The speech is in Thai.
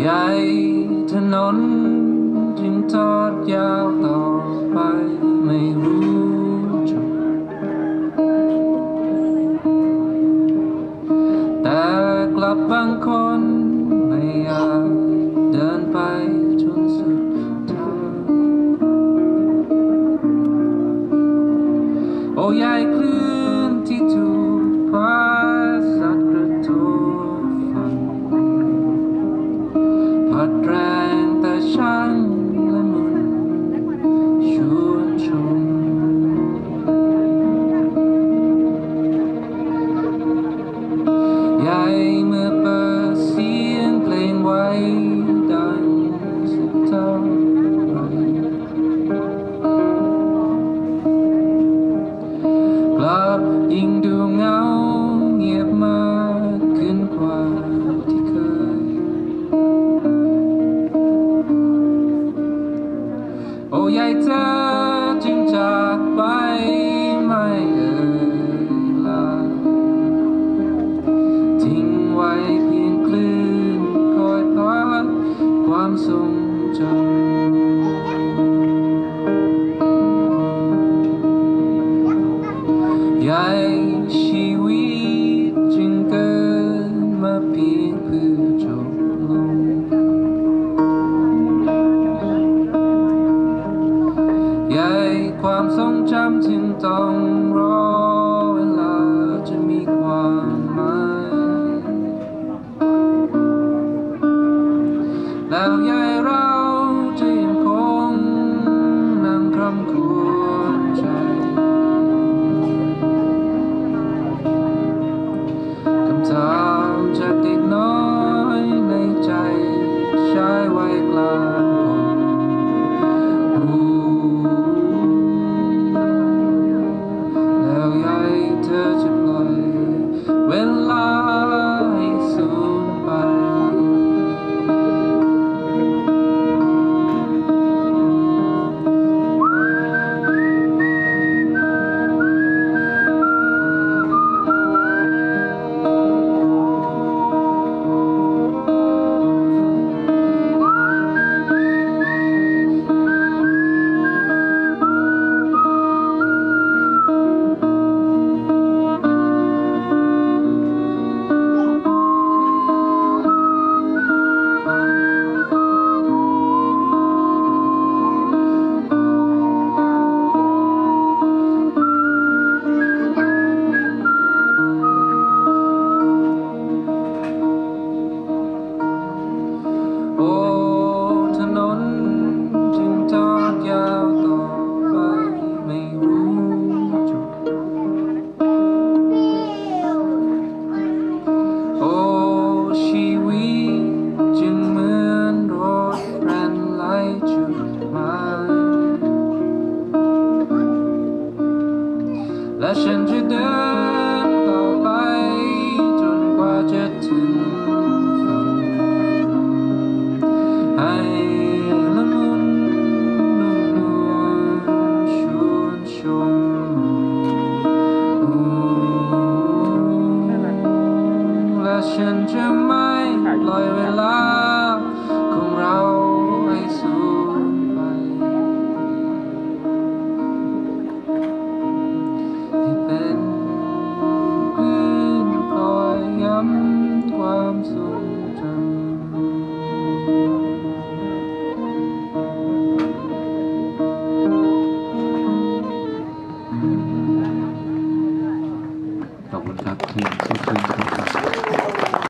ใหญ่ถนนจึงทอดยาวต่อไปไม่รู้ I'm a ความทรงจำใหญ่ชีวิตจึงเกิดมาเพียงเพื่อจบลง ใหญ่ความทรงจำจึงต้องรอ และฉันจะเดินต่อไปจนกว่าจะถึงฝั่งไอ้ละมุนนุ่มชวนมและฉันจะไม่ปล่อยเวลา